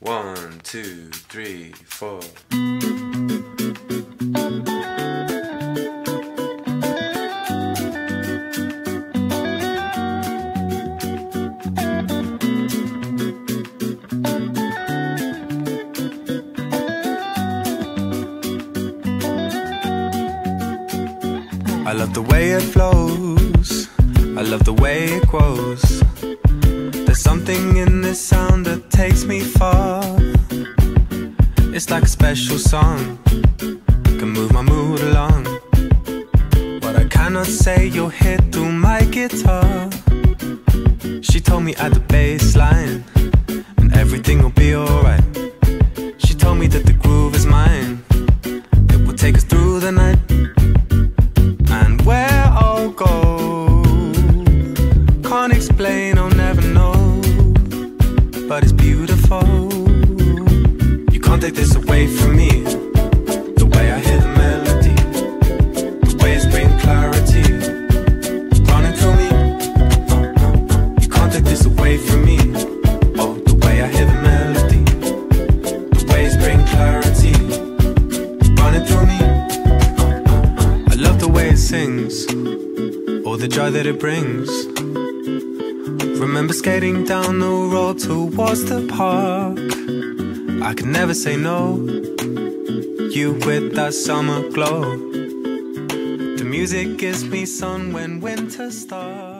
One, two, three, four. I love the way it flows. I love the way it grows. It's like a special song, can move my mood along. But I cannot say, you'll hear through my guitar. She told me at the bass line, and everything will be alright. She told me that the groove is mine, it will take us through the night. And where I'll go, can't explain, know. But it's beautiful. You can't take this away from me. The way I hear the melody, the way it's bringing clarity, running through me. You can't take this away from me. Oh, the way I hear the melody, the way it's bringing clarity, running through me. I love the way it sings, all the joy that it brings. Remember skating down the road towards the park. I could never say no. You with that summer glow. The music gives me sun when winter starts.